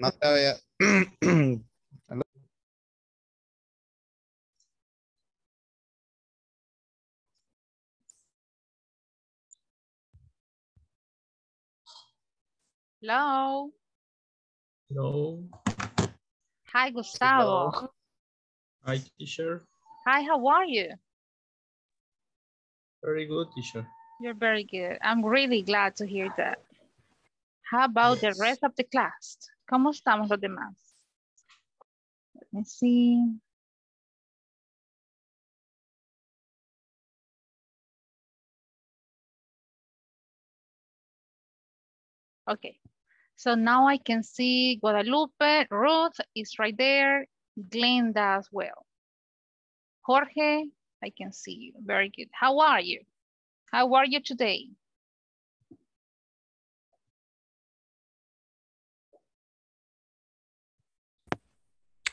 No te había... Hello. Hello. Hi, Gustavo. Hello. Hi, teacher. Hi, how are you? Very good, teacher. You're very good. I'm really glad to hear that. How about the rest of the class? ¿Cómo estamos los demás? Eh, Let me see. Okay, so now I can see Guadalupe, Ruth is right there, Glenda as well. Jorge, I can see you, very good. How are you? How are you today?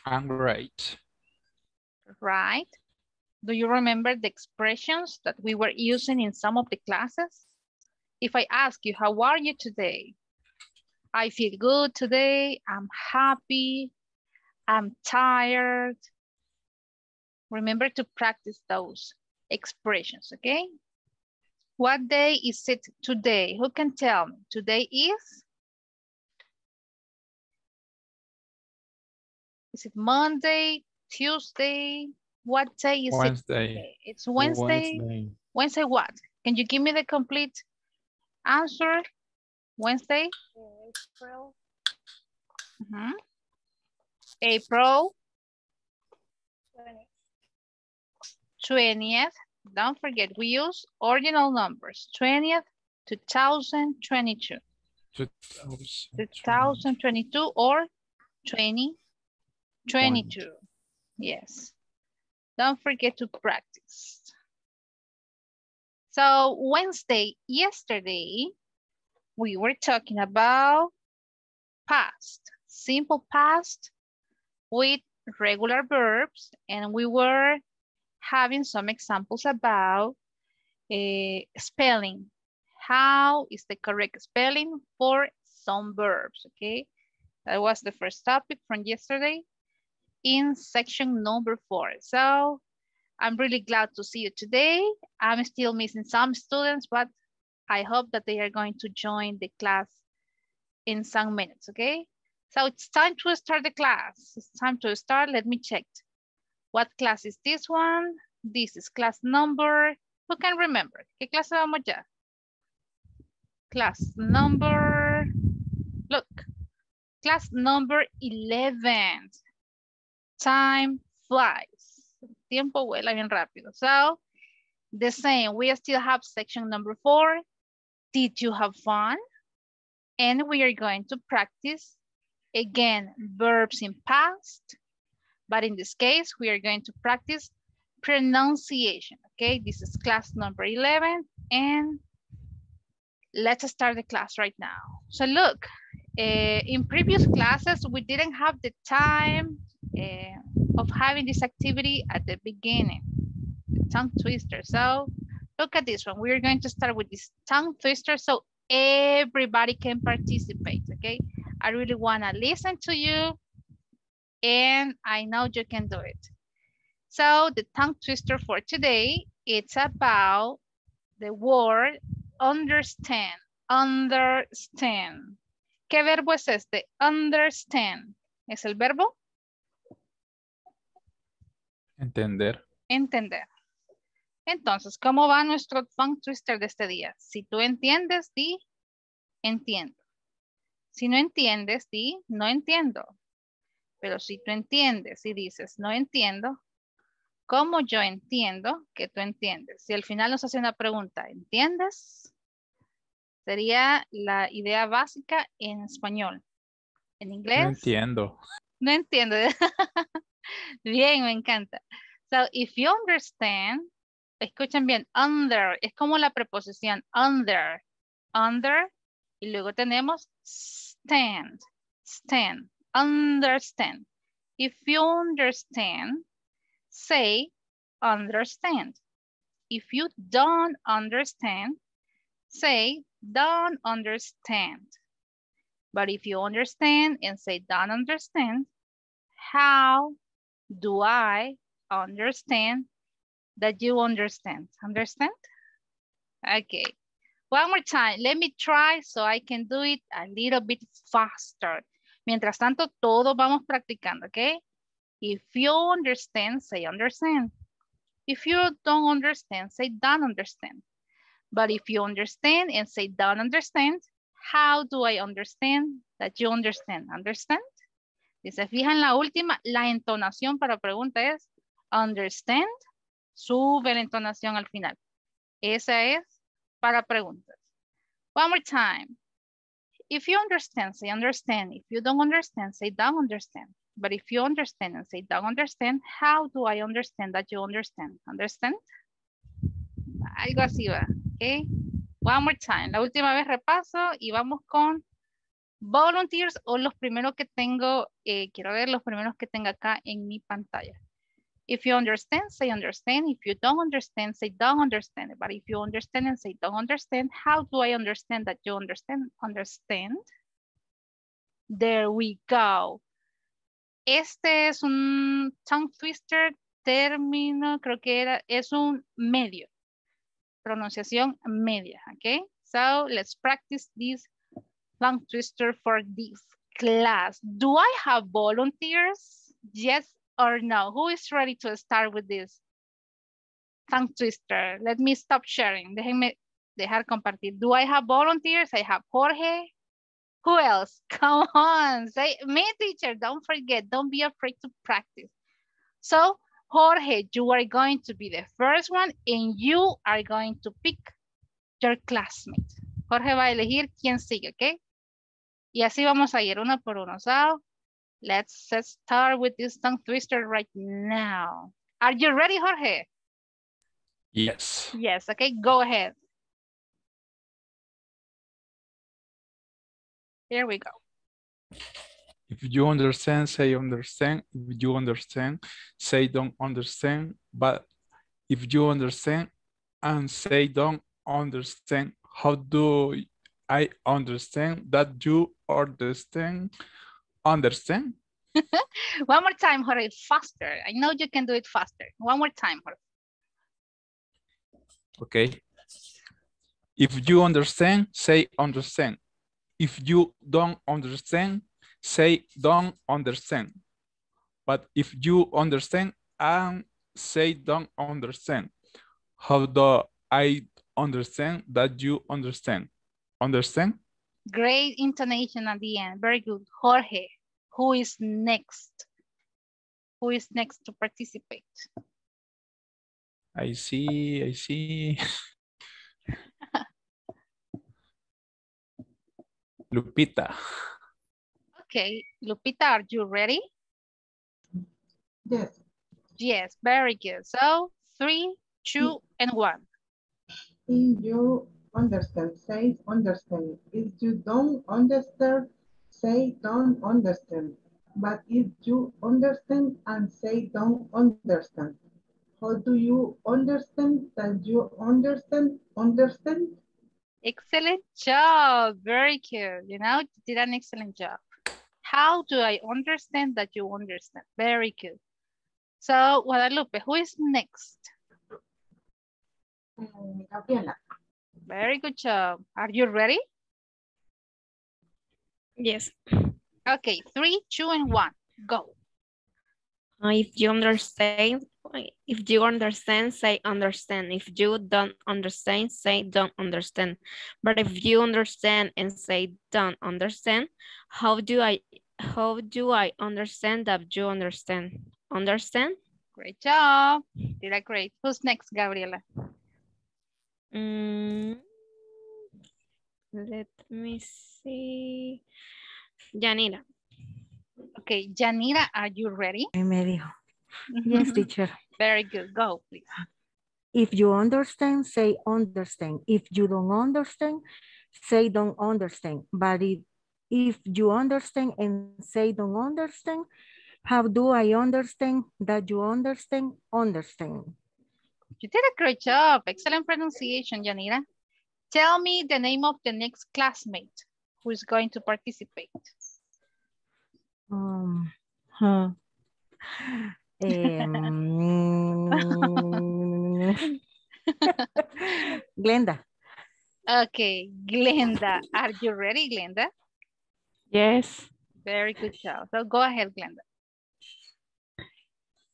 I'm great. right? Do you remember the expressions that we were using in some of the classes? If I ask you, how are you today? I feel good today. I'm happy. I'm tired. Remember to practice those expressions, okay? What day is it today? Who can tell me? Today is? Is it Monday, Tuesday? What day is it? Wednesday. today? It's Wednesday. Wednesday. Wednesday what? Can you give me the complete answer? Wednesday? April Mhm. April 20. 20th. Don't forget, we use ordinal numbers. 20th, 2022. 2022 or 2022. Yes. Don't forget to practice. So Wednesday, yesterday, we were talking about past, simple past with regular verbs, and we were having some examples about eh, spelling. How is the correct spelling for some verbs, okay? That was the first topic from yesterday in section number four. So I'm really glad to see you today. I'm still missing some students, but I hope that they are going to join the class in some minutes, okay? So it's time to start the class. It's time to start. Let me check. What class is this one? This is class number. Who can remember? ¿Qué clase vamos ya? Class number, look, class number 11. Time flies. Tiempo vuela bien rápido. So, the same, we still have section number four. Did you have fun? And we are going to practice, again, verbs in past. But in this case, we are going to practice pronunciation, okay? This is class number 11 and let's start the class right now. So look, uh, in previous classes, we didn't have the time uh, of having this activity at the beginning, the tongue twister. So look at this one. We're going to start with this tongue twister so everybody can participate, okay? I really wanna listen to you and I know you can do it. So the tongue twister for today, it's about the word understand, understand. ¿Qué verbo es este? Understand. ¿Es el verbo? Entender. Entender. Entonces, ¿cómo va nuestro tongue twister de este día? Si tú entiendes, di entiendo. Si no entiendes, di no entiendo. Pero si tú entiendes y dices no entiendo, ¿cómo yo entiendo que tú entiendes? Si al final nos hace una pregunta, ¿entiendes? Sería la idea básica en español. En No inglés, entiendo. no entiendo. Bien, me encanta. So, if you understand, escuchen bien, under, es como la preposición under, under, y luego tenemos stand, stand, understand. If you understand, say understand. If you don't understand, say don't understand. But if you understand and say don't understand, how do I understand that you understand? Understand? Okay. One more time. Let me try so I can do it a little bit faster. Mientras tanto, todos vamos practicando, okay? If you understand, say understand. If you don't understand, say don't understand. But if you understand and say don't understand, how do I understand that you understand? Understand? Si se fijan la última, la entonación para pregunta es understand, sube la entonación al final. Esa es para preguntas. One more time. If you understand, say understand. If you don't understand, say don't understand. But if you understand and say don't understand, how do I understand that you understand? Understand? Algo así va, ¿ok? One more time. La última vez repaso y vamos con volunteers o los primeros que tengo, eh, quiero ver los primeros que tengo acá en mi pantalla. If you understand, say understand. If you don't understand, say don't understand. But if you understand and say don't understand, how do I understand that you understand? Understand. There we go. Este es un tongue twister término, creo que era, es un medio. Pronunciación media, okay? So let's practice this tongue twister for this class. Do I have volunteers? Yes or no? Who is ready to start with this tongue twister? Let me stop sharing. Déjenme dejar compartir. Do I have volunteers? I have Jorge. Who else? Come on, say me teacher, don't forget, don't be afraid to practice. So Jorge, you are going to be the first one and you are going to pick your classmate. Jorge va a elegir quién sigue, ¿ok? Y así vamos a ir uno por uno. So let's, let's start with this tongue twister right now. Are you ready, Jorge? Yes. Yes, okay, go ahead. Here we go. If you understand, say understand. If you understand, say don't understand. But if you understand and say don't understand, how do I understand that you understand? Understand? One more time, Jorge, faster. I know you can do it faster. One more time, Jorge. Okay. If you understand, say understand. If you don't understand, say don't understand. But if you understand and say don't understand, how do I understand that you understand? Understand? Great intonation at the end. Very good. Jorge, who is next? Who is next to participate? I see, I see. Lupita. Okay, Lupita, are you ready? Yes. Yes, very good. So three, two, and one. If you understand, say understand. If you don't understand, say don't understand. But if you understand and say don't understand, how do you understand that you understand? Understand? Excellent job. Very good. You know, you did an excellent job. How do I understand that you understand? Very good. So, Guadalupe, who is next? Eh, Gabriela. Very good job. Are you ready? Yes. Okay, three, two, and one. Go. Uh, If you understand, if you understand, say understand. If you don't understand, say don't understand. But if you understand and say don't understand, how do I, how do I understand that you understand? Understand? Great job. Did a great. Who's next, Gabriela? Mm, let me see. Janina. Okay, Janira, are you ready? Ay, me dijo. Yes, teacher. Very good. Go, please. If you understand, say understand. If you don't understand, say don't understand. But if, if you understand and say don't understand, how do I understand that you understand? Understand. You did a great job. Excellent pronunciation, Janira. Tell me the name of the next classmate. who is going to participate? Um, huh. Em, Glenda. Okay, Glenda. Are you ready, Glenda? Yes. Very good job. So go ahead, Glenda.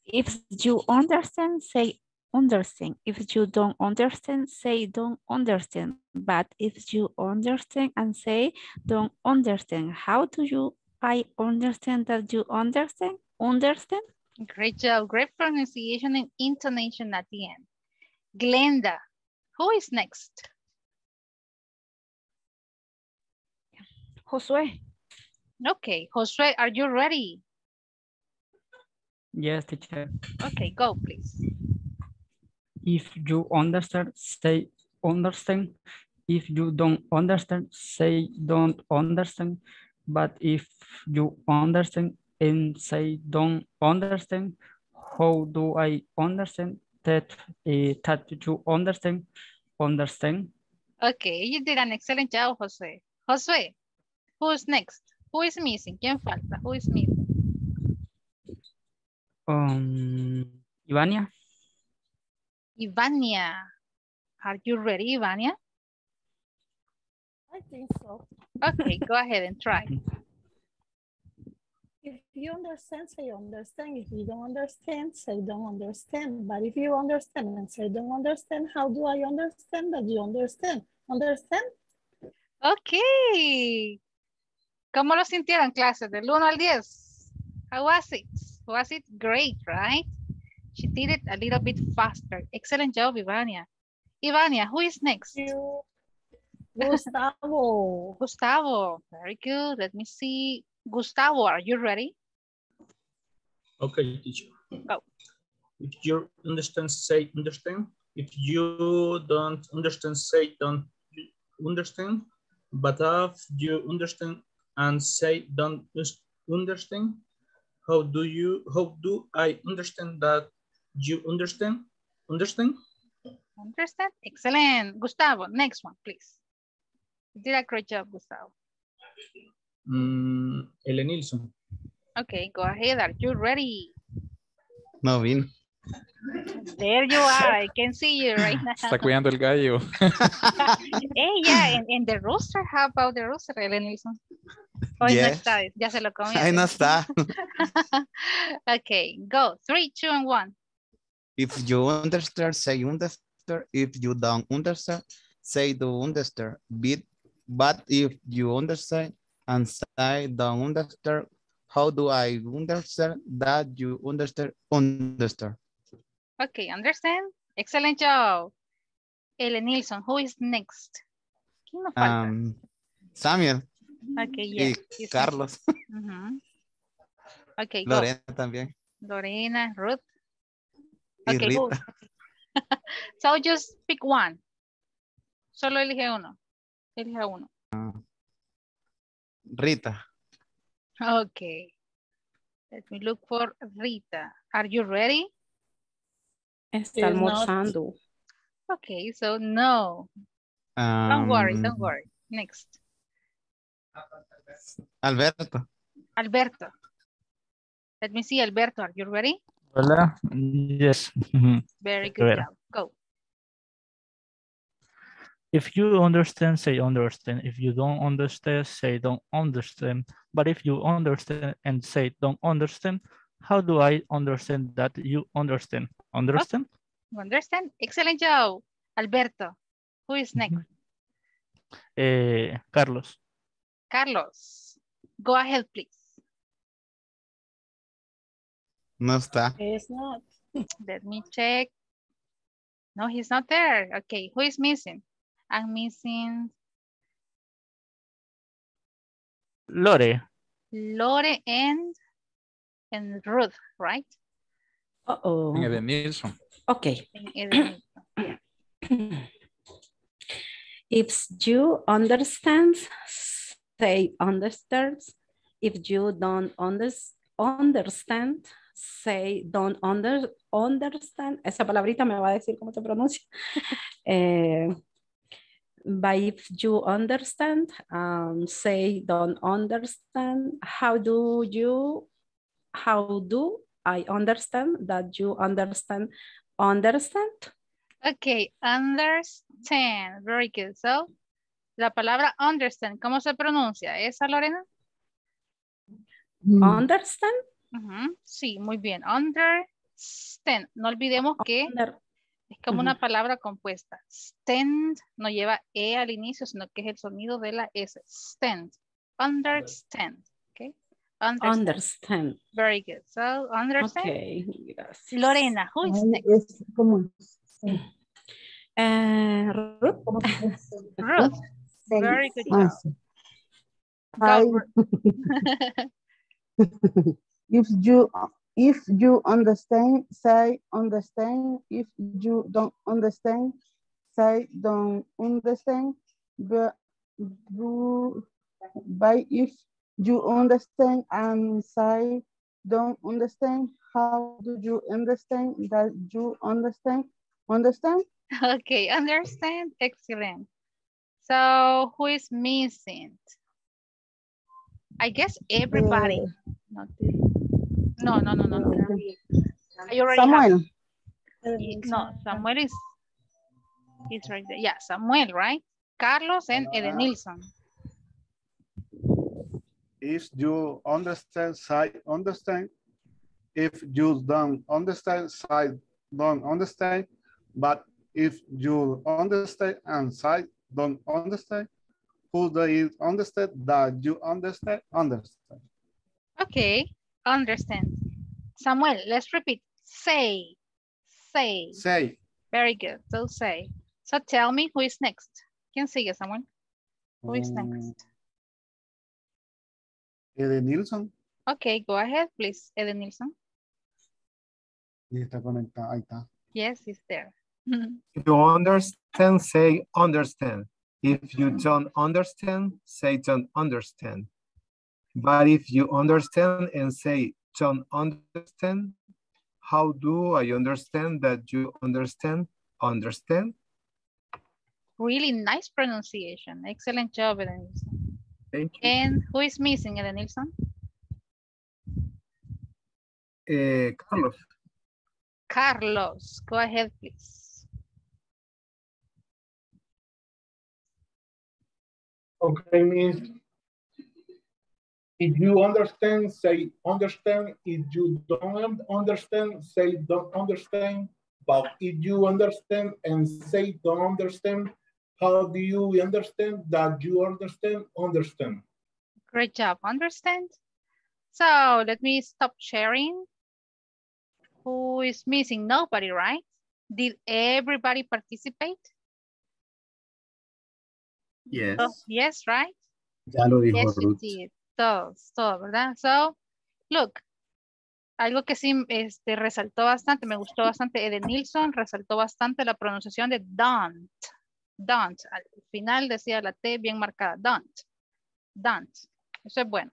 If you understand, say understand. If you don't understand, say don't understand. But if you understand and say don't understand, how do you I understand that you understand? Understand? Great job. Great pronunciation and intonation at the end. Glenda, who is next? Josué. Okay, Josue, are you ready? Yes, teacher. Okay, go please. If you understand, say understand. If you don't understand, say don't understand. But if you understand and say don't understand, how do I understand that, uh, that you understand? Understand? Okay, you did an excellent job, Jose. Josue, who's next? Who is missing? ¿Quién falta? Who is missing? Um, Ivania? Ivania. Are you ready, Ivania? I think so. Okay, go ahead and try. If you understand, say understand. If you don't understand, say don't understand. But if you understand and say don't understand, how do I understand that you understand? Understand? Okay. ¿Cómo lo sintieron, clases? Del 1 al 10. How was it? Was it great, right? She did it a little bit faster. Excellent job, Ivania. Ivania, who is next? Gustavo. Gustavo. Very good. Let me see. Gustavo, are you ready? Okay, teacher. Go. If you understand, say understand. If you don't understand, say don't understand. But if you understand and say don't understand, how do you, how do I understand that you understand? Understand? Understand? Excellent. Gustavo, next one, please. You did a great job, Gustavo. Mm, Ele Nilsson. Okay, go ahead. Are you ready? No vino. There you are. I can see you right now. Está cuidando el gallo. Hey, yeah, and, and the rooster, how about the rooster, Ellen Wilson? Hoy no Yes. está, ya se lo comió. Ahí no está. okay, go. Three, two, and one. If you understand, say understand. If you don't understand, say do understand. But, if you understand and say don't understand, how do I understand that you understand? Understand. Okay, understand? Excellent job. Ellen Nilsson, who is next? ¿Quién nos falta? Um, Samuel okay, yes. Carlos. Mhm. Okay, go. Lorena también. Lorena, Ruth. Y Okay, who? Rita. So just pick one. Solo elige uno. Elige uno. Rita. Okay. Let me look for Rita. Are you ready? Está Is not- almorzando. Okay, so no. Don't worry, don't Um, worry. Next. Alberto. Alberto. Let me see, Alberto, are you ready? Hola. Yes. Mhm. Very good job. Go. If you understand, say understand. If you don't understand, say don't understand. But if you understand and say don't understand, how do I understand that you understand? Understand? You understand? Excellent job. Alberto, who is next? Eh, Carlos. Carlos. Go ahead, please. No está. It's not. Let me check. No, he's not there. Okay, who is missing? I'm missing Lore. Lore and, and Ruth, right? Uh-oh. En Eden Nilsson. Okay. If you understand, say understands. If you don't under, understand, say don't under, understand. Esa palabrita me va a decir cómo se pronuncia. Eh, But if you understand, um, say don't understand. How do you, how do I understand that you understand, understand? Okay, understand. Very good. So, la palabra understand, ¿cómo se pronuncia? ¿Esa, Lorena? Understand? Ujú, Sí, muy bien. Understand. No olvidemos que Under- es como Ujú. una palabra compuesta. Stand no lleva E al inicio, sino que es el sonido de la S. Stand. Understand. Okay. Understand. Understand. Very good. So, understand. Okay, gracias. Lorena, who is next? Es como sí, Eh, Ruth. Ruth. Very good Ah, job. Go, Hi. Ruth. if you if you understand, say understand. If you don't understand, say don't understand. But, bu- but if you understand and say don't understand, how do you understand that you understand? Understand? Okay, understand. Excellent. So, who is missing? I guess everybody. Not this- No, no, no, no, no. I already have. Samuel. Y- No, Samuel is, is right there. Yeah, Samuel, right? Carlos and ah. Edenilson. If you understand, side understand. If you don't understand, side don't understand. But if you understand and side don't understand, who do you understand that you understand? Understand. Okay, understand. Samuel, let's repeat. Say, say. Say, Very good. So say. So tell me who is next. ¿Quién sigue, Samuel? Who is mm. next? Eden Nilsson. Okay, go ahead, please, Edenilson. Y está conectada, ahí está. Yes, he's there. If you understand, say understand. If you don't understand, say don't understand. But if you understand and say don't understand, how do I understand that you understand? Understand? Really nice pronunciation. Excellent job, Edenilson. Thank you. And who is missing, Edenilson? Eh, Carlos. Carlos, go ahead, please. Okay, Miss. If you understand, say understand. If you don't understand, say don't understand. But if you understand and say don't understand, how do you understand that you understand? Understand. Great job. Understand? So let me stop sharing. Who is missing? Nobody, right? Did everybody participate? Yes. Oh, yes, right? Ya lo dijo Yes, you Ruth. did. Todos, todos, ¿verdad? So, look, algo que sí este, resaltó bastante, me gustó bastante, Eden Nilsson resaltó bastante la pronunciación de don't. Don't. Al final decía la T bien marcada. Don't. Don't. Eso es bueno.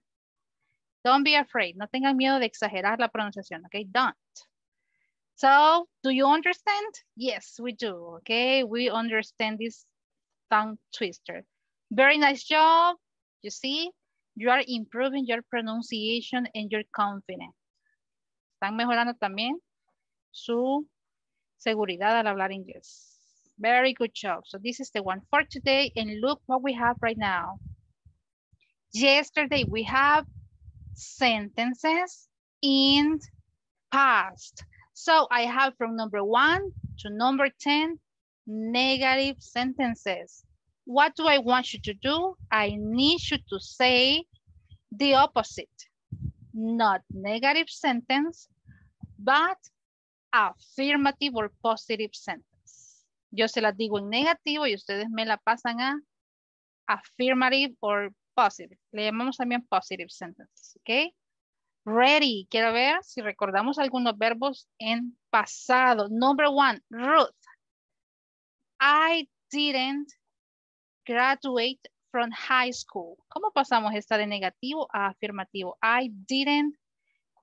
Don't be afraid. No tengan miedo de exagerar la pronunciación, ¿ok? Don't. So, do you understand? Yes, we do, okay? We understand this tongue twister. Very nice job. You see, you are improving your pronunciation and your confidence. Están mejorando también su seguridad al hablar inglés. Very good job. So this is the one for today. And look what we have right now. Yesterday we have sentences in past. So I have from number one to number 10, negative sentences. What do I want you to do? I need you to say the opposite. Not negative sentence, but affirmative or positive sentence. Yo se las digo en negativo y ustedes me la pasan a affirmative or positive. Le llamamos también positive sentences, ¿ok? Ready. Quiero ver si recordamos algunos verbos en pasado. Number one, Ruth. I didn't graduate from high school. ¿Cómo pasamos esta de negativo a afirmativo? I didn't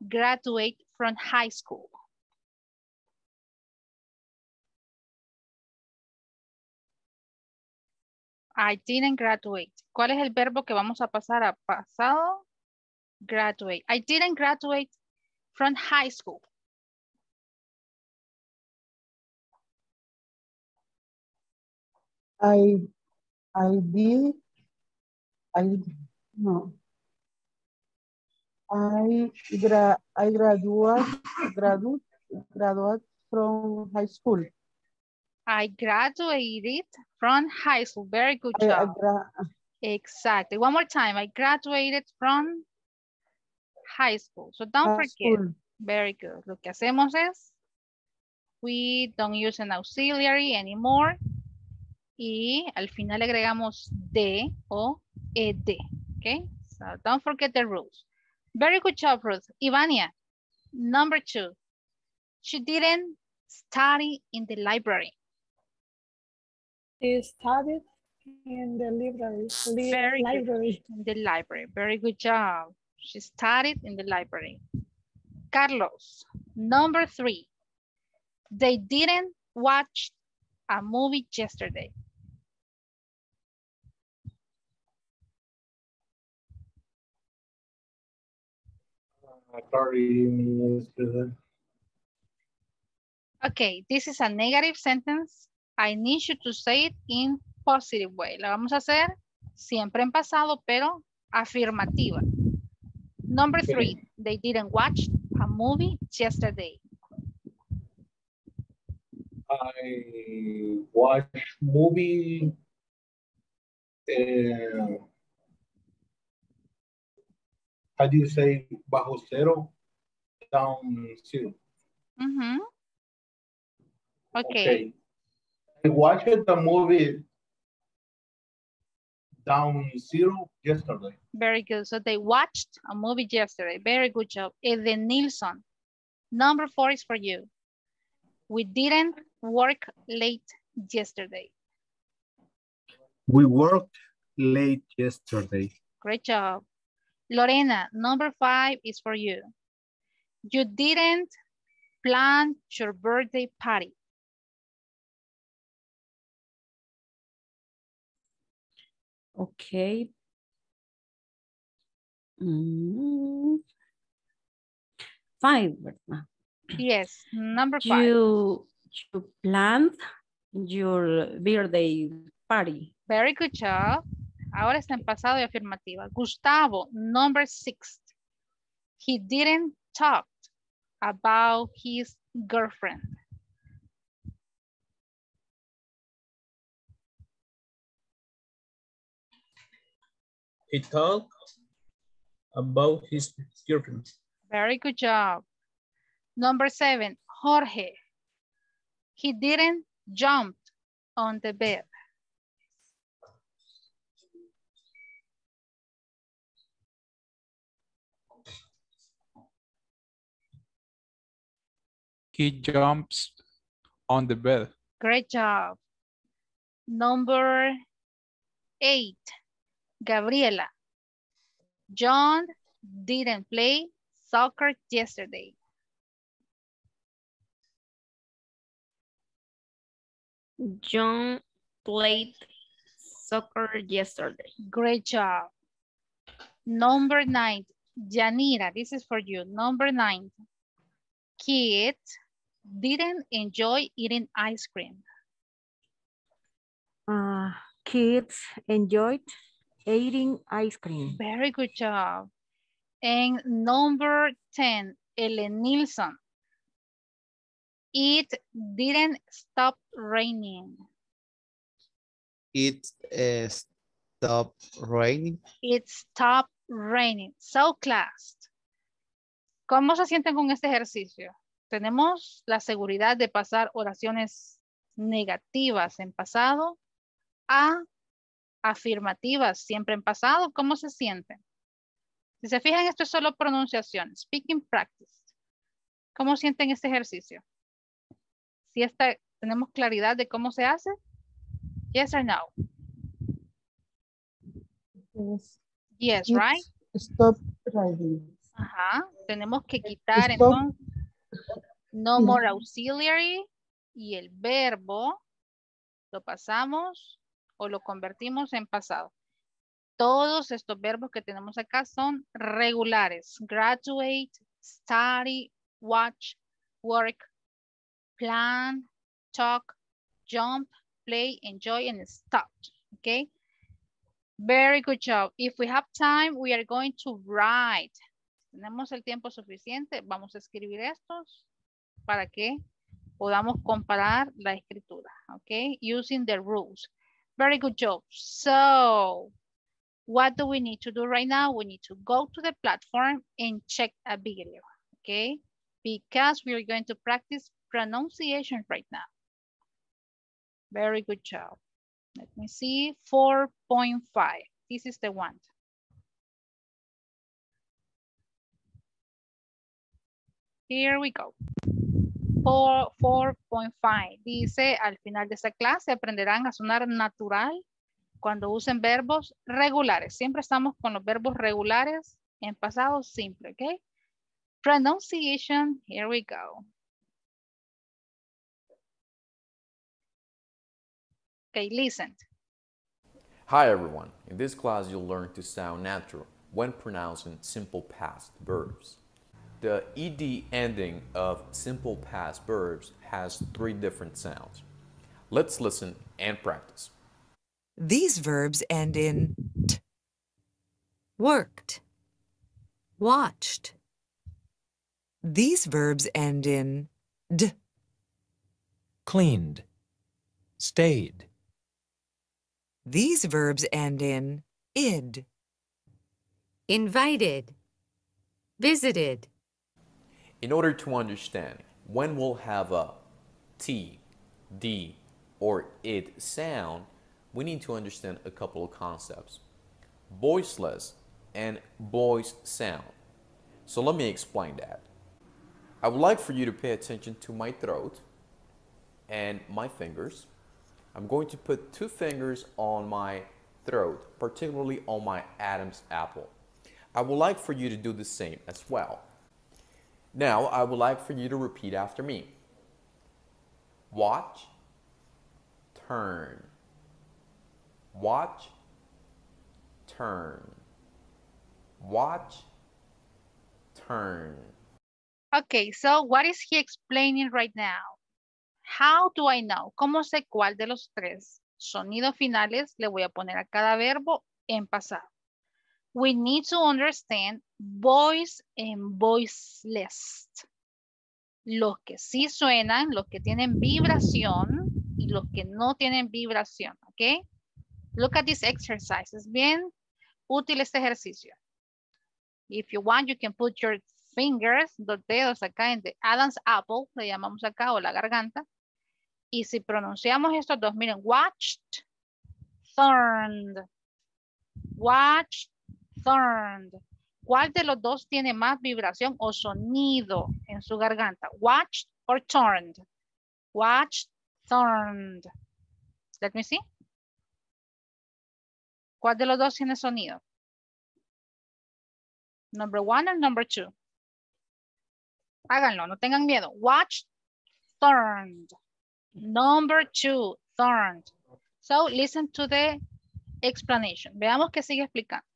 graduate from high school. I didn't graduate. ¿Cuál es el verbo que vamos a pasar a pasado? Graduate. I didn't graduate from high school. I, I did, I, no. I gra, I graduate, graduate, graduate from high school. I graduated from high school. Very good I- job. Exactly. One more time. I graduated from high school. So don't High forget. school. Very good. Lo que hacemos es, we don't use an auxiliary anymore. Y al final agregamos de o ed. Okay? So don't forget the rules. Very good job, Ruth. Ivania, number two. She didn't study in the library. She studied in the library. li- Very good. library. In the library. Very good job. She studied in the library. Carlos, number three. They didn't watch a movie yesterday. Sorry. Okay, this is a negative sentence. I need you to say it in positive way. La vamos a hacer siempre en pasado, pero afirmativa. Number three, they didn't watch a movie yesterday. I watch movie. Uh, how do you say bajo cero? Down zero. Mm -hmm. Okay. Okay. I watched the movie Down Zero yesterday. Very good. So they watched a movie yesterday. Very good job. Eden Nilsson. Number four is for you. We didn't work late yesterday. We worked late yesterday. Great job. Lorena, number five is for you. You didn't plan your birthday party. Okay. Mm. Five. Yes, number five. You, you planned your birthday party. Very good job. Ahora está en pasado y afirmativa. Gustavo, number six. He didn't talk about his girlfriend. He talked about his girlfriend. Very good job. Number seven, Jorge. He didn't jump on the bed. He jumps on the bed. Great job. Number eight, Gabriela. John didn't play soccer yesterday. John played soccer yesterday. Great job. Number nine, Janira, this is for you. Number nine, kids didn't enjoy eating ice cream. Uh, kids enjoyed eating ice cream. Very good job. And number 10, Ellen Nilsson. It didn't stop raining. It uh, stopped raining. It stopped raining. So class. ¿Cómo se sienten con este ejercicio? Tenemos la seguridad de pasar oraciones negativas en pasado a afirmativas siempre en pasado. ¿Cómo se sienten? Si se fijan, esto es solo pronunciación. Speaking practice. ¿Cómo sienten este ejercicio? Si esta, tenemos claridad de cómo se hace. Yes or no? Yes. Yes, right? Stop writing. Ajá. Tenemos que quitar Stop. entonces no more auxiliary y el verbo lo pasamos o lo convertimos en pasado. Todos estos verbos que tenemos acá son regulares. Graduate, study, watch, work, plan, talk, jump, play, enjoy, and stop. Okay? Very good job. If we have time, we are going to write. Tenemos el tiempo suficiente. Vamos a escribir estos para que podamos comparar la escritura. Okay? Using the rules. Very good job. So, what do we need to do right now? We need to go to the platform and check a video. Okay? Because we are going to practice pronunciation right now. Very good job. Let me see, 4.5. This is the one. Here we go. 4.5. Dice, al final de esta clase aprenderán a sonar natural cuando usen verbos regulares. Siempre estamos con los verbos regulares en pasado simple, ¿ok? Pronunciation, here we go. Okay, listen. Hi everyone. In this class you'll learn to sound natural when pronouncing simple past verbs. The ed ending of simple past verbs has three different sounds. Let's listen and practice. These verbs end in t. Worked. Watched. These verbs end in d. Cleaned. Stayed. These verbs end in id. Invited. Visited. In order to understand when we'll have a T, D, or id sound, we need to understand a couple of concepts. Voiceless and voice sound. So let me explain that. I would like for you to pay attention to my throat and my fingers. I'm going to put two fingers on my throat, particularly on my Adam's apple. I would like for you to do the same as well. Now, I would like for you to repeat after me. Watch, turn. Watch, turn. Watch, turn. Okay, so what is he explaining right now? How do I know? ¿Cómo sé cuál de los tres sonidos finales le voy a poner a cada verbo en pasado? We need to understand voice and voiceless. Los que sí suenan, los que tienen vibración y los que no tienen vibración, ¿ok? Look at this exercise. Es bien útil este ejercicio. If you want, you can put your fingers, los dedos acá en the Adam's apple, le llamamos acá, o la garganta. Y si pronunciamos estos dos, miren, watched, turned, watched, ¿Cuál de los dos tiene más vibración o sonido en su garganta? Watched or turned? Watched, turned. Let me see. ¿Cuál de los dos tiene sonido? Number one or number two? Háganlo, no tengan miedo. Watched, turned. Number two, turned. So listen to the explanation. Veamos qué sigue explicando.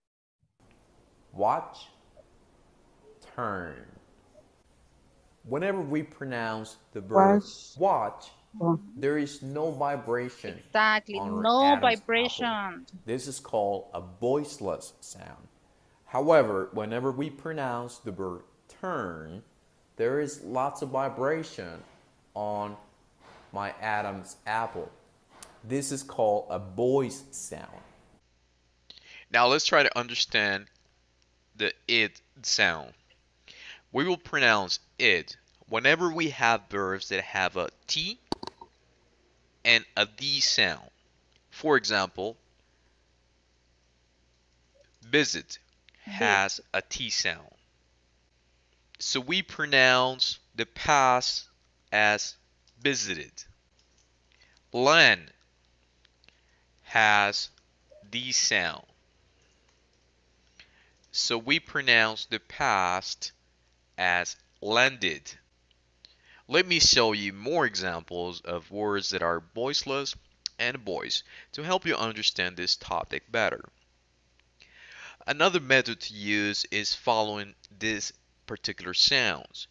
Watch, turn. Whenever we pronounce the verb watch, there is no vibration. Exactly, no vibration. apple. This is called a voiceless sound. However, whenever we pronounce the verb turn, there is lots of vibration on my Adam's apple. This is called a voice sound. Now let's try to understand the id sound. We will pronounce id whenever we have verbs that have a T and a D sound. For example, visit has a T sound. So we pronounce the past as visited. Len has the sound. So we pronounce the past as landed. Let me show you more examples of words that are voiceless and boys to help you understand this topic better. Another method to use is following these particular sounds.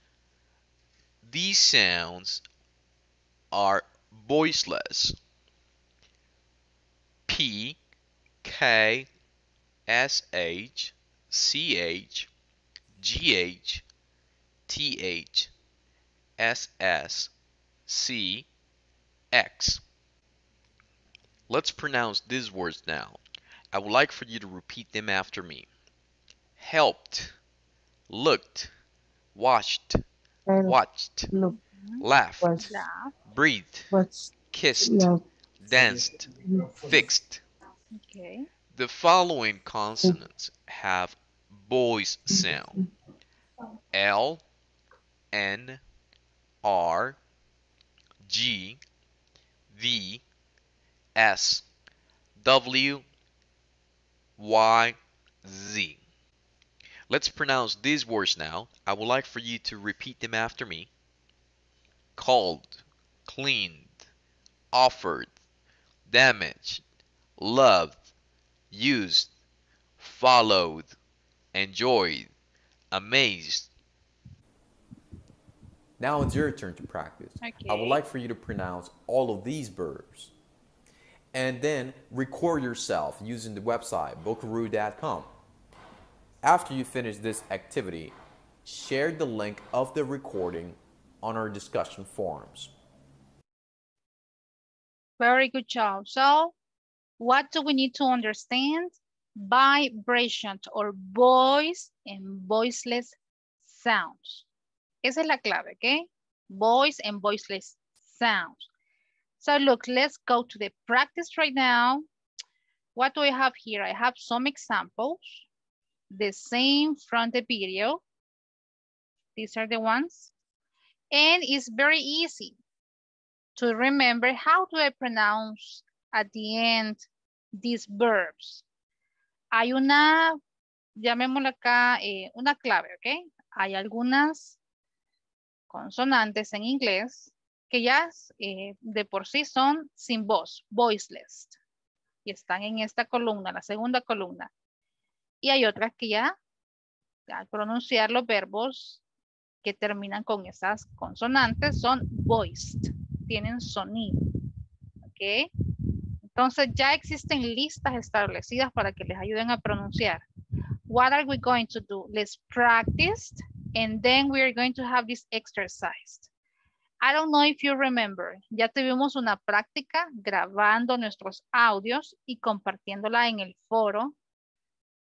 These sounds are voiceless. P, K, S, H, C, H, G, H, T, H, S, S, C, X. Let's pronounce these words now. I would like for you to repeat them after me. Helped, looked, watched, watched, look, laughed, watch, breathed, watch, kissed, love, danced, fixed. Okay. The following consonants have voice mm-hmm. sound. L, N, R, G, V, S, W, Y, Z. Let's pronounce these words now. I would like for you to repeat them after me. Called, cleaned, offered, damaged, loved, used, followed, enjoyed, amazed. Now it's your turn to practice. I would like for you to pronounce all of these verbs and then record yourself using the website bokaroo.com. After you finish this activity, share the link of the recording on our discussion forums. Very good job. So, what do we need to understand? Vibrations or voice and voiceless sounds. Esa es la clave, okay? Voice and voiceless sounds. So look, let's go to the practice right now. What do I have here? I have some examples, the same from the video. These are the ones. And it's very easy to remember how do I pronounce at the end these verbs. Hay una, llamémosla acá, eh, una clave, ¿ok? Hay algunas consonantes en inglés que ya eh, de por sí son sin voz, voiceless. Y están en esta columna, la segunda columna. Y hay otras que ya, al pronunciar los verbos que terminan con esas consonantes son voiced, tienen sonido. ¿Ok? Entonces ya existen listas establecidas para que les ayuden a pronunciar. What are we going to do? Let's practice and then we are going to have this exercise. I don't know if you remember, ya tuvimos una práctica grabando nuestros audios y compartiéndola en el foro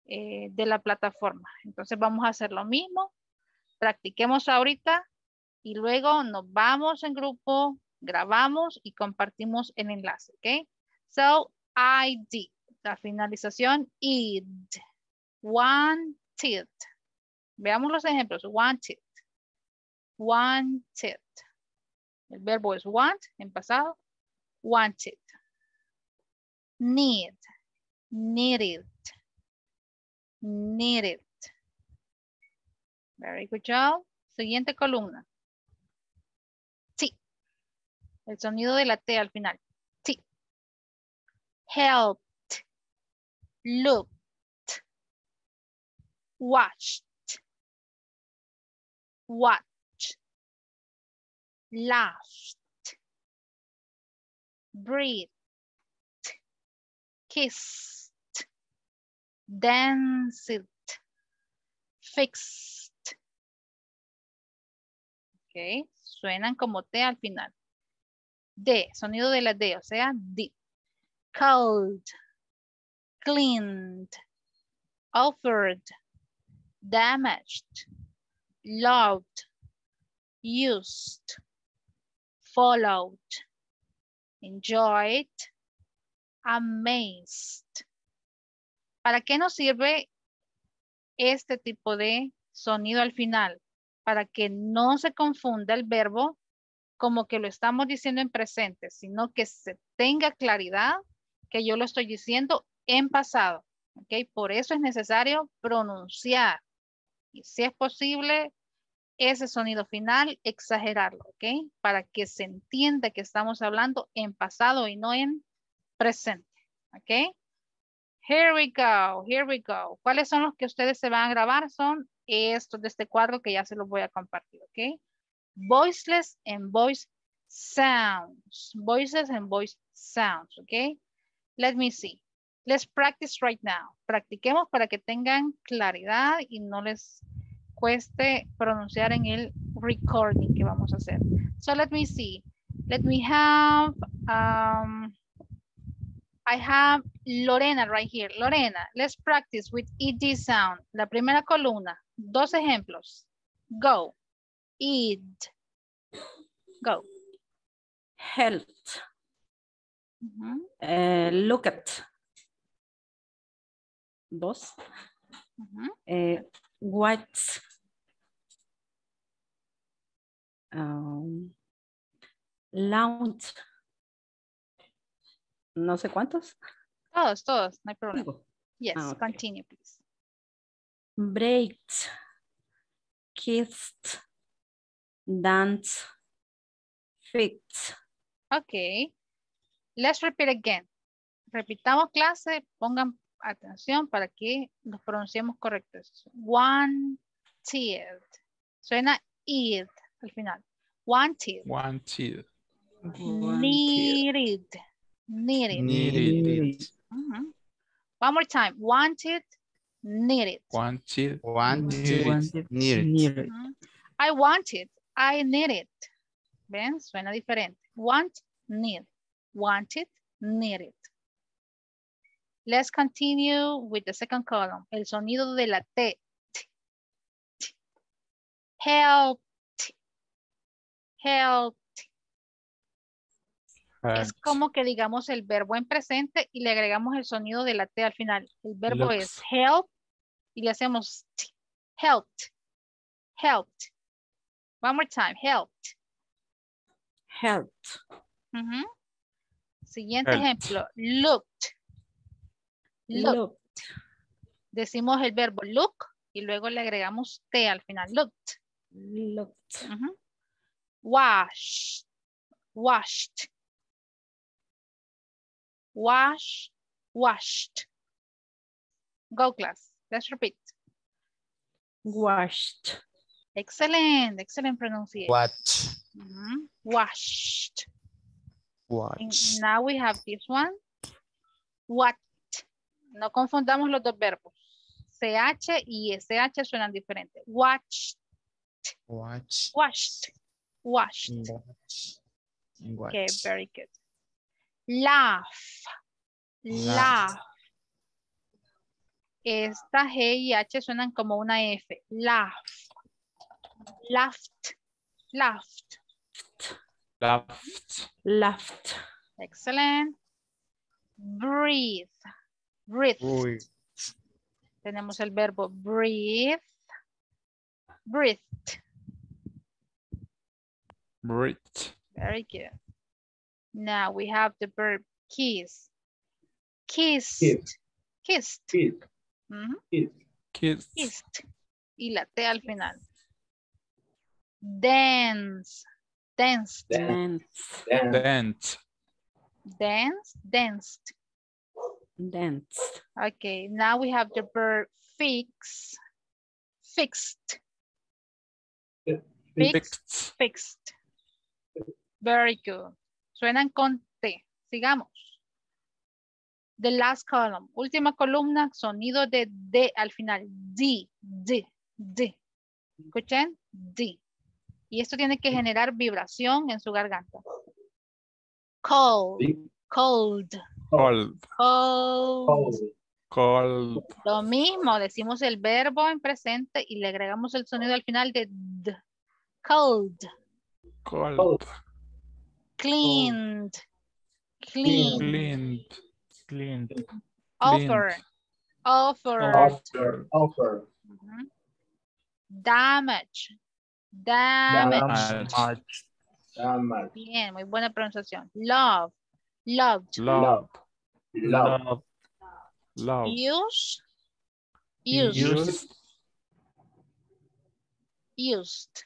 eh, de la plataforma. Entonces vamos a hacer lo mismo. Practiquemos ahorita y luego nos vamos en grupo, grabamos y compartimos el enlace, ¿ok? So, ID, la finalización id, wanted. Veamos los ejemplos, wanted, wanted. El verbo es want en pasado, wanted. Need, needed, needed. Very good job. Siguiente columna. T. El sonido de la T al final. Helped. Looked. Watched. Watched. Laughed. Breathed. Kissed. Danced. Fixed. Ok, suenan como T al final. D, sonido de la D, o sea, D. Cold, cleaned, offered, damaged, loved, used, followed, enjoyed, amazed. ¿Para qué nos sirve este tipo de sonido al final? Para que no se confunda el verbo como que lo estamos diciendo en presente, sino que se tenga claridad que yo lo estoy diciendo en pasado. ¿ok? Por eso es necesario pronunciar. Y si es posible, ese sonido final, exagerarlo, ¿ok? Para que se entienda que estamos hablando en pasado y no en presente. ¿Ok? Here we go, here we go. ¿Cuáles son los que ustedes se van a grabar? Son estos de este cuadro que ya se los voy a compartir. Voiceless and voice sounds. Voices and voice sounds, ¿ok? Let me see. Let's practice right now. Practiquemos para que tengan claridad y no les cueste pronunciar en el recording que vamos a hacer. So let me see. Let me have, um, I have Lorena right here. Lorena, let's practice with ED sound. La primera columna, dos ejemplos. Go. Eat. Go. Health. Eh, look at. Dos. Eh, what? Um, launch. No sé cuántos. Todos, todos, no hay problema. Cinco. Yes, Ah, continue, please. Breaks. Kissed. Dance. Fix. Ok. Let's repeat again. Repitamos clase, pongan atención para que los pronunciemos correctos. Wanted. Suena id al final. Wanted. Wanted. Needed. Needed. Needed. Mhm. One more time. Wanted. Needed. Wanted. Wanted. Needed. Ujú. I want it. I need it. ¿Ven? Suena diferente. Want, need. Want it, need it. Let's continue with the second column. El sonido de la T. T. T. Help. Help. Es como que digamos el verbo en presente y le agregamos el sonido de la T al final. El verbo es help y le hacemos T. Helped. Helped. One more time. Helped. Helped. Siguiente ejemplo. Looked. Looked. Looked. Decimos el verbo look y luego le agregamos T al final. Looked. Looked. Washed. Washed. Wash. Washed. Go class. Let's repeat. Washed. Excellent. Excellent pronunciation. What? Washed. Now we have this one. What. No confundamos los dos verbos. CH y SH suenan diferentes. Watched. Watch. Washed. Washed. Watch. Okay, Watch. very good. Laugh. Laugh. Esta G y H suenan como una F. Laugh. Laughed. Laughed. Laughed. Laughed. Excellent. Breathe. Breathe. Uy. Tenemos el verbo breathe. Breathed. Breathed. Very good. Now we have the verb kiss. Kissed. Kiss. Kissed. Kiss. Ujú, Kiss. Kiss. Kissed. Y la T al final. Dance. Danced. Dance. Dent. Dance. Danced. Dance. Okay, now we have the verb fix. Fixed. Fixed. Fixed. Fixed. Very good. Suenan con T. Sigamos. The last column. Última columna, sonido de D al final. D, D, D. ¿Escuchen? D. Y esto tiene que generar vibración en su garganta. Cold, cold, Cold. cold. Cold. Lo mismo, decimos el verbo en presente y le agregamos el sonido al final de D. Cold, Cold. cleaned, clean, Cleaned. Clean. offer, offered, Offer. Offer. Damage, damage. Damage. Damage. Bien, muy buena pronunciación. Love, loved, Love. Love. Love. Love. use, used, Used. used,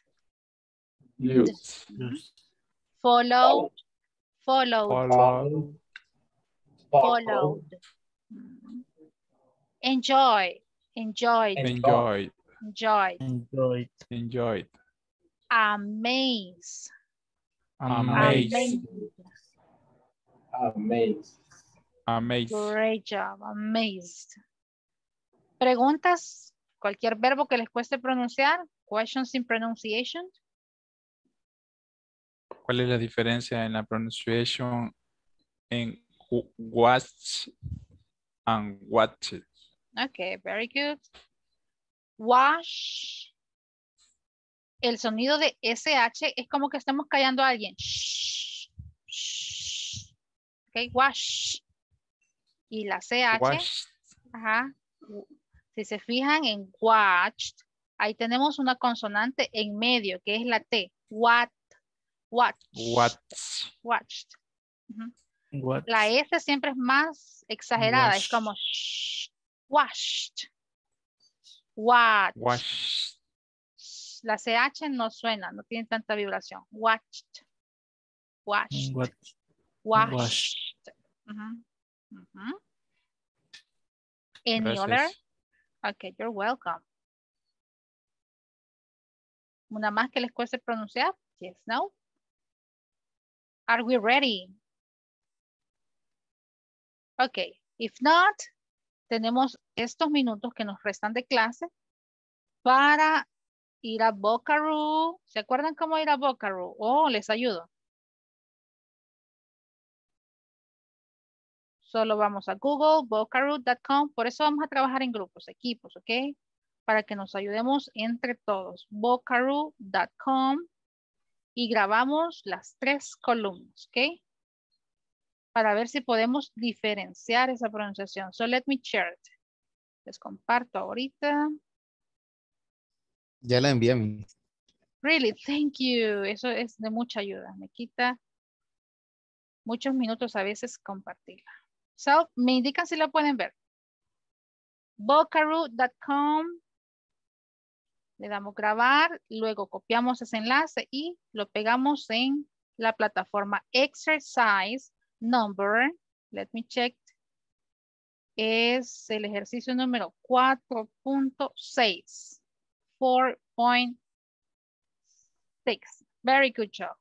Used. Used. follow, followed, Follow. followed. Mm. Enjoy, enjoyed, Enjoyed. enjoyed. Enjoyed. Enjoyed. Amaze, Amazed. Amazed. Amazed. Great job, amazed. ¿Preguntas? ¿Cualquier verbo que les cueste pronunciar? Questions in pronunciation? ¿Cuál es la diferencia en la pronunciación en watch and watched? Okay, very good. Wash. El sonido de SH es como que estamos callando a alguien. Shh, shh. Ok, wash. Y la CH. Watched. Ajá. Si se fijan en watched, ahí tenemos una consonante en medio, que es la T. What, watch, Watch. watched. Ujú. What? La S siempre es más exagerada, es Wash. como shh, washed. Watch. Watched. La CH no suena, no tiene tanta vibración. Watched. Washed. What? Washed. Washed. Ujú, ujú. Any other? Okay, you're welcome. Una más que les cueste pronunciar? Yes, no? Are we ready? Okay, if not, tenemos estos minutos que nos restan de clase para ir a Bocaroo. ¿Se acuerdan cómo ir a Bocaroo? Oh, les ayudo. Solo vamos a Google, bocaroo.com. Por eso vamos a trabajar en grupos, equipos, ¿ok? Para que nos ayudemos entre todos. bocaroo.com y grabamos las tres columnas, ¿ok? Para ver si podemos diferenciar esa pronunciación. So let me share it. Les comparto ahorita. Ya la envié a mí. Really, thank you. Eso es de mucha ayuda. Me quita muchos minutos a veces compartirla. So, me indican si la pueden ver. Bocaroo.com. Le damos grabar, luego copiamos ese enlace y lo pegamos en la plataforma exercise number. Let me check. Es el ejercicio número 4.6. 4.6. Very good job.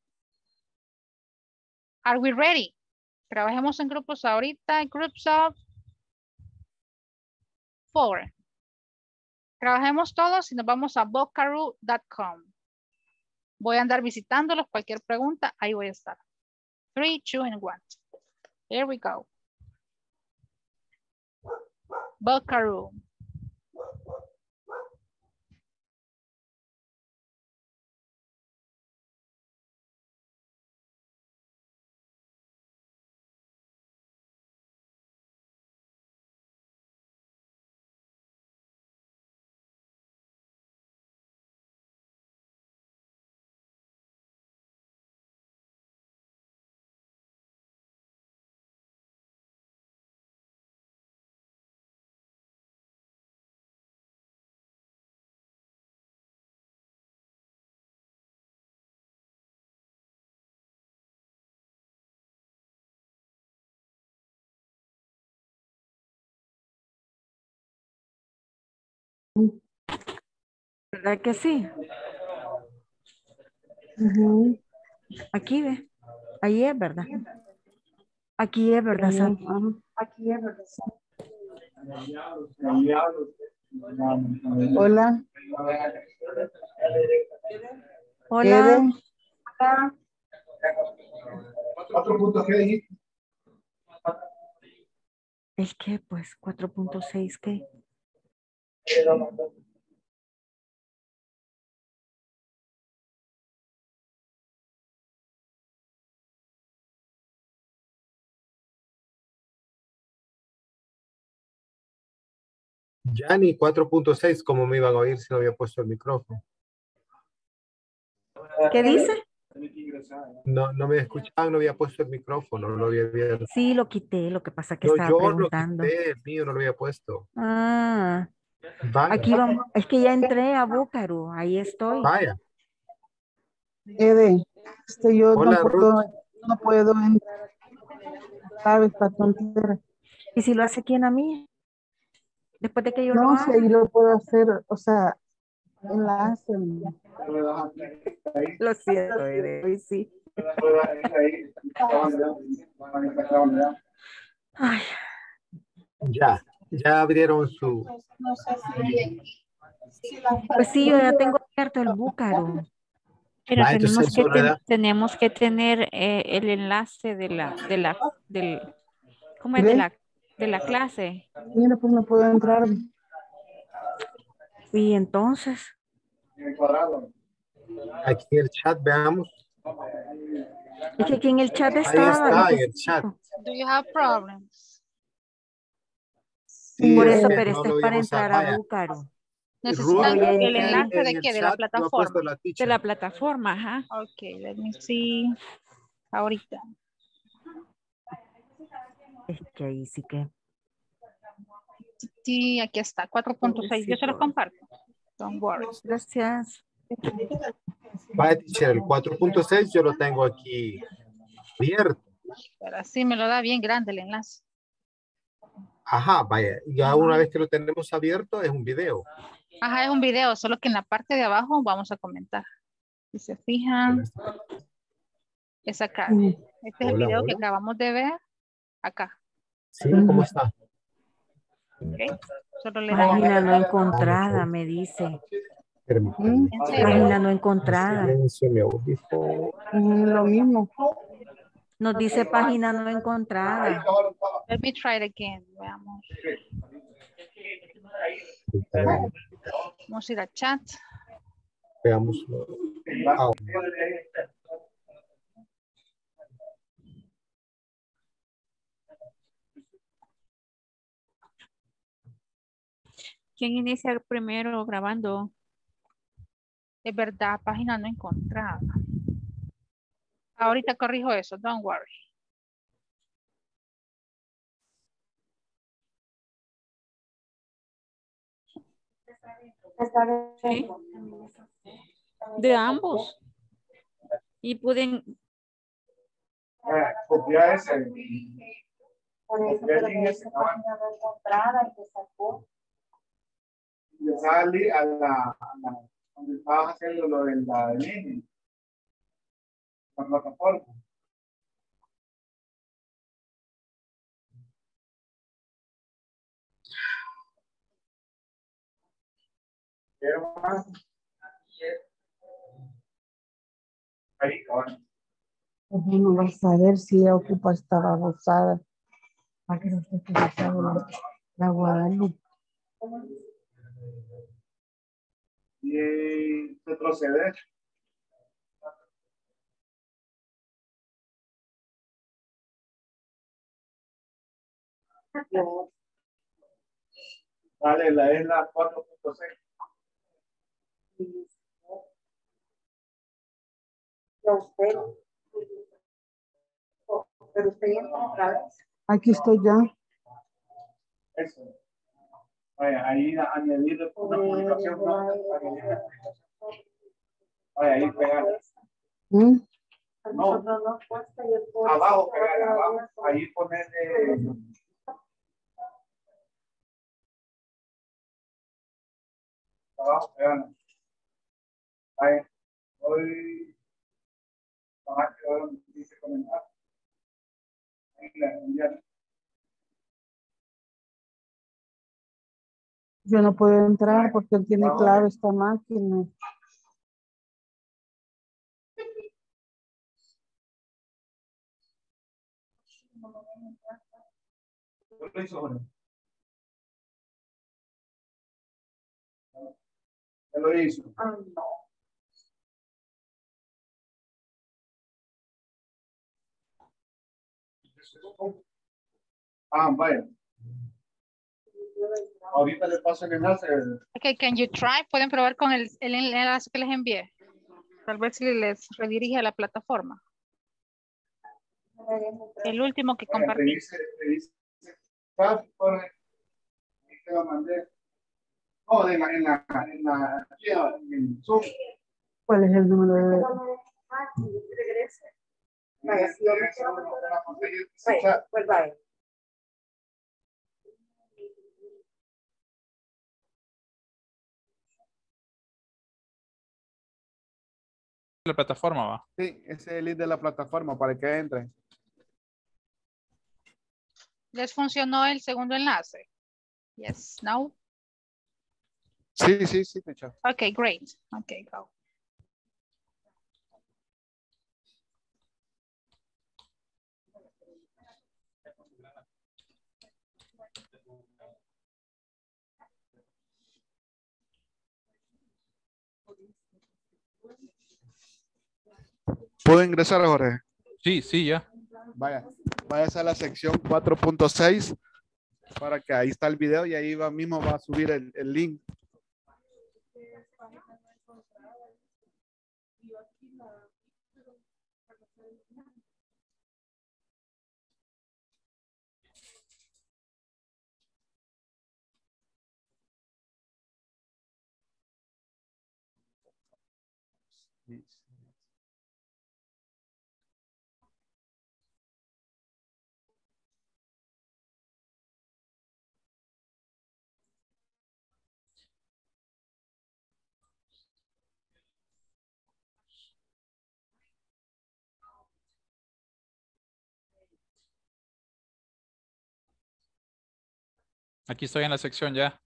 Are we ready? Trabajemos en grupos ahorita. Groups of four. Trabajemos todos y nos vamos a bocaroo.com. Voy a andar visitándolos. Cualquier pregunta, ahí voy a estar. Three, two, and one. Here we go. Bocaroo. ¿Verdad que sí? Aquí ve. Ahí es, ¿verdad? Aquí es, ¿verdad, Santi? Aquí es, ¿verdad, Hola. Hola. Ede. Cuatro puntos que dijiste. ¿El qué? Pues 4.6, ¿qué? Ya ni 4.6, ¿cómo me iban a oír si no había puesto el micrófono? ¿Qué dice? No, no me escuchaban, no había puesto el micrófono, no lo había abierto. Sí, lo quité, lo que pasa que No, estaba yo lo preguntando. quité, el mío no lo había puesto. Ah, Vaya. aquí vamos, es que ya entré a Búcaro, ahí estoy. Vaya. Ede, este, yo Hola, no puedo, no puedo entrar. para. ¿Y si lo hace quién a mí? Después de que yo lo No, haga. si ahí lo puedo hacer, o sea, enlace. Lo siento, hoy sí. Ay, Ya, ya abrieron su... No sé si... la pues sí, yo ya tengo abierto el búcaro. Pero Va, entonces, tenemos que, ten- tenemos que tener eh, el enlace de la, de la, del, ¿cómo es? De ¿Ve? la, de la clase. Mira, pues no puedo entrar. Y entonces, Aquí en el chat, veamos. es que aquí en el chat Ahí estaba. está, en necesito- el chat. Do you have problems? Sí, Por es eso, pero no este es para a- entrar a búcaro. Necesitan el en- enlace de en qué, de la plataforma. la De la plataforma, ajá. Ok, let me see. Ahorita. Es que ahí sí que. Sí, aquí está, 4.6. Yo se los comparto. Don't worry. Gracias. Vaya, teacher, el 4.6 yo lo tengo aquí abierto. Pero así me lo da bien grande el enlace. Ajá, vaya. Ya una vez que lo tenemos abierto, es un video. Ajá, es un video, solo que en la parte de abajo vamos a comentar. Si se fijan, es acá. Mm. Este es el Hola, video que hola. acabamos de ver acá. Sí, ¿cómo está? Página no encontrada, me dice. Página no encontrada. Lo mismo. Nos dice página no encontrada. Let me try it again. Veamos. Vamos a ir a chat. Veamos. Ah, ¿Quién inicia primero grabando? Es verdad, página no encontrada. Ahorita corrijo eso, don't worry. Sí. De ambos. Y pueden, Copia ese. Por eso, pero que esa página no encontrada y que sacó. Le sale a la, a la donde estabas haciendo lo de la línea. La plataforma. Quiero más. Ahí, cabrón. No vas a ver si ocupa esta babosada. Para que no esté la Guadalupe. Y retroceder. Vale, la es la 4.6. Pero usted, pero usted entra otra vez. Aquí estoy ya. Eso. Vaya, ahí a- añadir una publicación. ¿no? Publicación. Vaya, ahí pegar. ¿Mm? A No. Abajo, pegar, abajo. Ahí ponerle. Abajo, pegar. Ahí. Hoy. Ajá, que ahora dice comentar. Ahí la enviar. Yo no puedo entrar porque él tiene clave esta máquina. Lo hizo, lo hizo. Ah, vaya. Ahorita le paso el enlace. Okay, can you try? Pueden probar con el, el enlace que les envié. Tal vez si les redirige a la plataforma. El último que compartí. revise, revise. Chat, Jorge. Ahí te lo mandé. No, en la, en la, en la, aquí, en Zoom. ¿Cuál es el número de...? Vaya, si yo me pues vaya. La plataforma va. Sí, ese es el link de la plataforma para que entren. ¿Les funcionó el segundo enlace? Yes, no? Sí, sí, sí, teacher. Okay, great. Okay, go. ¿Puedo ingresar, Jorge? Sí, sí, ya. Vaya, vaya a la sección 4.6 para que ahí está el video y ahí va mismo va a subir el, el link. Aquí estoy en la sección ya.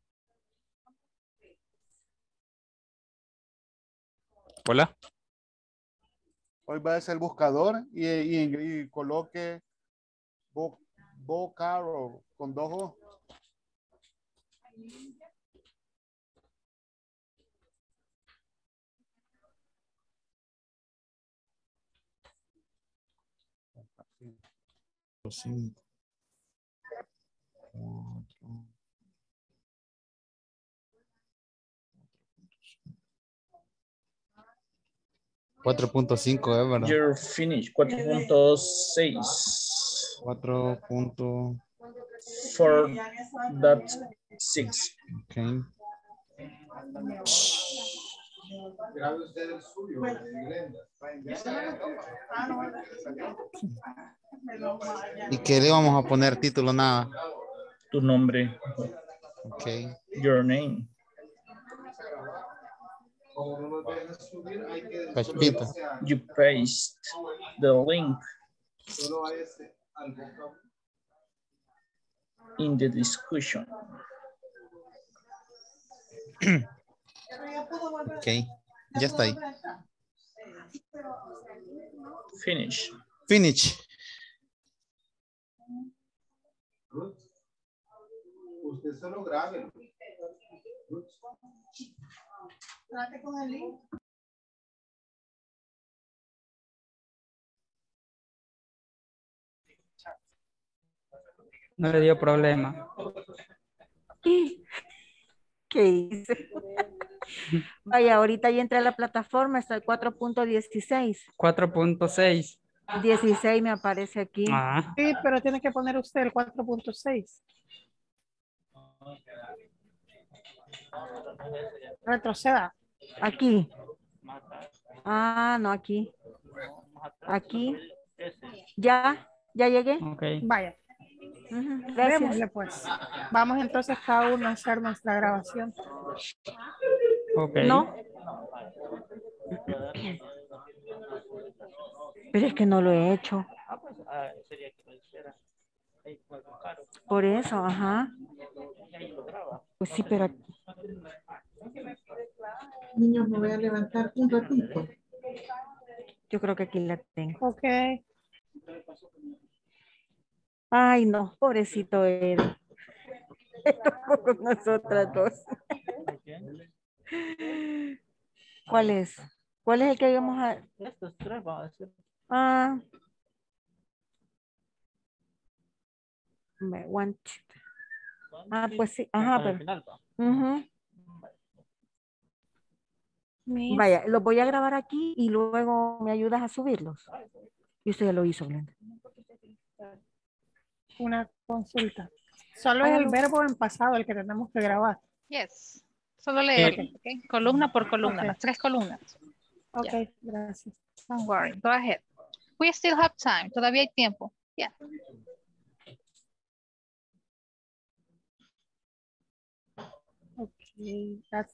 Hola. Hoy va a ser el buscador y, y- y coloque Bo, Bo Caro con dos O. Cinco. Cuatro. Cuatro punto cinco, ¿eh? ¿verdad? You're finished. 4.6. Cuatro punto. 4.6. Okay. ¿Y qué le vamos a poner título? Nada. Tu nombre. Ok. Your name. Pachpita. You paste the link in the discussion. Ok. Ya está ahí. Finish. Finish. Usted solo grabe. Trate con el link. No le dio problema. ¿Qué hice? Vaya, ahorita ya entré a la plataforma, está el 4.16. 4.6. 16 me aparece aquí. Ah. Sí, pero tiene que poner usted el 4.6. Retroceda. Aquí. Ah, no, aquí. Aquí. Ya, ya llegué. Vaya. Gracias. Démosle pues. Vamos entonces cada uno a hacer nuestra grabación. Ok. No. Pero es que no lo he hecho. Por eso, ajá. Pues sí, pero Niños, me voy a levantar un ratito. yo creo que aquí la tengo. Ok. Ay, no, pobrecito él. con nosotras dos. ¿Cuál es? ¿Cuál es el que íbamos a...? Estos tres van a decir. Ah. Me- one, two. Ah, pues sí. Ajá, pero... final, va. Vaya, los voy a grabar aquí y luego me ayudas a subirlos. Y usted ya lo hizo, Glenda. Una consulta. Solo es el verbo en pasado el que tenemos que grabar. Yes. Solo leer, okay? Columna por columna, Ok. las tres columnas. Ok, Yeah. gracias. Don't worry. Go ahead. We still have time. Todavía hay tiempo. Yeah. Okay, that's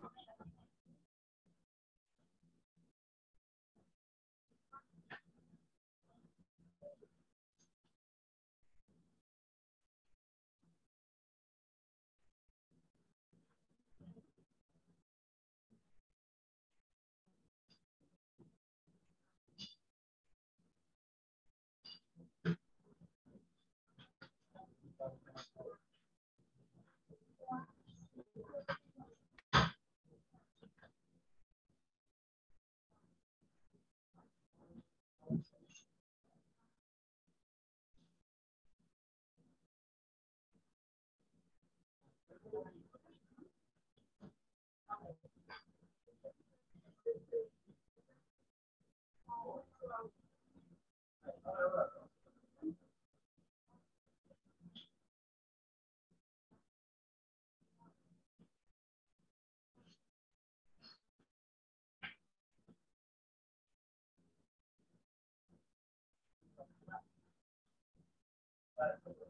Gracias.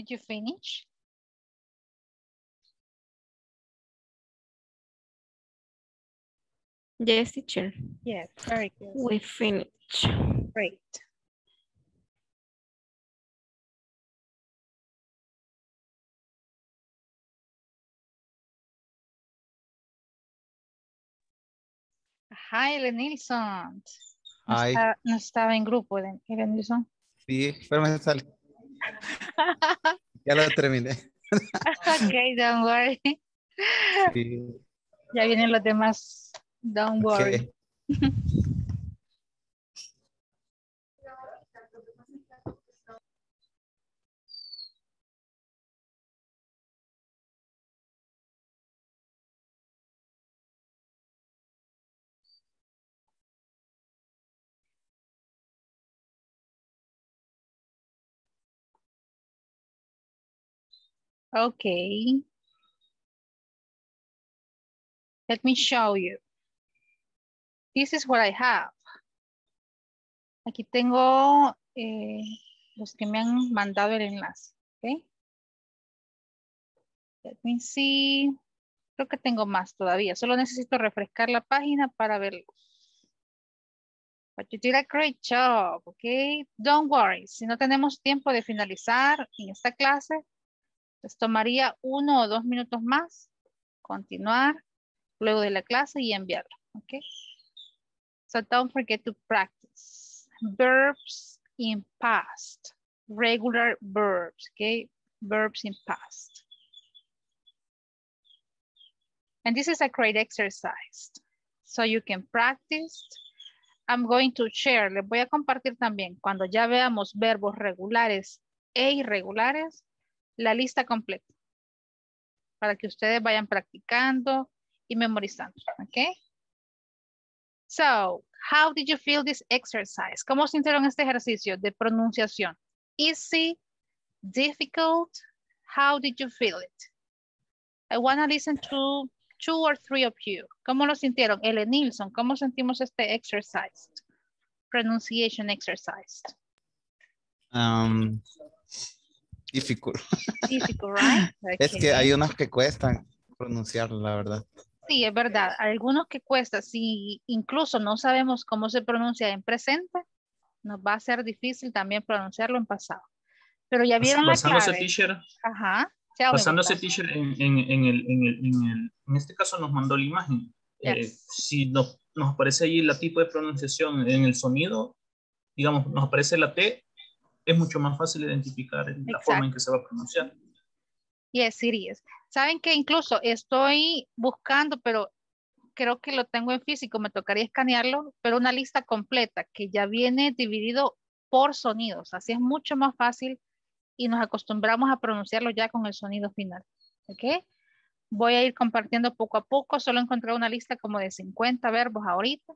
Did you finish? Yes, teacher. Yes, very good. We finished. Great. Hi, Elenilson. No, Hi. está- no estaba en grupo, Elen- Elenilson. Sí, pero me sale. Ya lo terminé. ok, don't worry. Sí. Ya vienen los demás. Don't worry. Ok. Okay. Let me show you. This is what I have. Aquí tengo eh, los que me han mandado el enlace. Okay. Let me see. Creo que tengo más todavía. Solo necesito refrescar la página para verlo. But you did a great job, okay? Don't worry. Si no tenemos tiempo de finalizar en esta clase, les tomaría uno o dos minutos más, continuar luego de la clase y enviarlo, okay? So don't forget to practice. Verbs in past, regular verbs, okay? Verbs in past. And this is a great exercise. So you can practice. I'm going to share, les voy a compartir también, cuando ya veamos verbos regulares e irregulares, la lista completa. Para que ustedes vayan practicando y memorizando, ¿ok? So, how did you feel this exercise? ¿Cómo sintieron este ejercicio de pronunciación? Easy, difficult, how did you feel it? I want to listen to two or three of you. ¿Cómo lo sintieron? Ele Nilsson, ¿cómo sentimos este exercise? Pronunciation exercise. Um, difficult. Difficult, right? Es que Okay. hay unas que cuestan pronunciar, la verdad. Sí, es verdad. Algunos que cuesta, si incluso no sabemos cómo se pronuncia en presente, nos va a ser difícil también pronunciarlo en pasado. Pero ya vieron la clave. teacher, Ajá. Basándose, teacher, en, en, en el, en, el, en, el- en este caso nos mandó la imagen. Eh, Yes. si nos, nos aparece ahí la tipo de pronunciación en el sonido, digamos, nos aparece la T, es mucho más fácil identificar la forma en que se va a pronunciar. Yes, it is. Saben que incluso estoy buscando, pero creo que lo tengo en físico, me tocaría escanearlo, pero una lista completa que ya viene dividido por sonidos. Así es mucho más fácil y nos acostumbramos a pronunciarlo ya con el sonido final. ¿Ok? Voy a ir compartiendo poco a poco. Solo encontré una lista como de 50 verbos ahorita.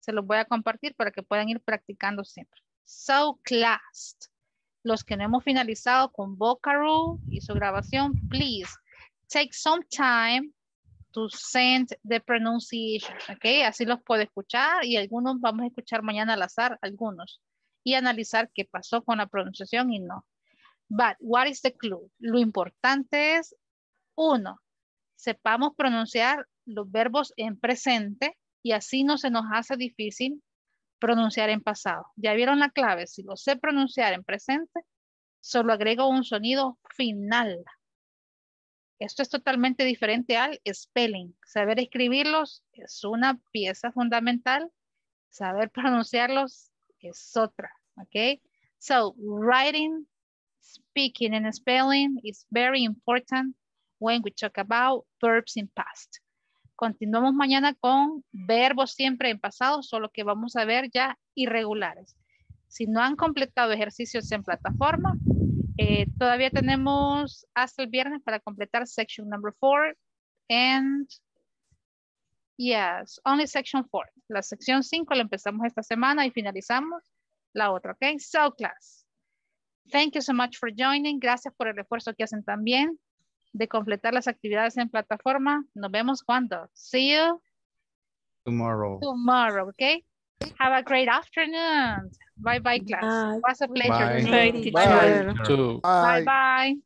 Se los voy a compartir para que puedan ir practicando siempre. So classed. Los que no hemos finalizado con Vocaro y su grabación, please take some time to send the pronunciation, ¿ok? Así los puedo escuchar y algunos vamos a escuchar mañana al azar, algunos, y analizar qué pasó con la pronunciación y no. But what is the clue? Lo importante es, uno, sepamos pronunciar los verbos en presente y así no se nos hace difícil pronunciar en pasado. ¿Ya vieron la clave? Si lo sé pronunciar en presente, solo agrego un sonido final. Esto es totalmente diferente al spelling. Saber escribirlos es una pieza fundamental. Saber pronunciarlos es otra. ¿Ok? So, writing, speaking, and spelling is very important when we talk about verbs in past. Continuamos mañana con verbos siempre en pasado, solo que vamos a ver ya irregulares. Si no han completado ejercicios en plataforma, eh, todavía tenemos hasta el viernes para completar section number four and yes, only section four. La sección 5 la empezamos esta semana y finalizamos la otra, ¿ok? So class. Thank you so much for joining. Gracias por el esfuerzo que hacen también de completar las actividades en plataforma. Nos vemos cuando. See you Tomorrow. tomorrow, okay? Have a great afternoon. Bye bye, class. Bye. Was a pleasure. Bye bye.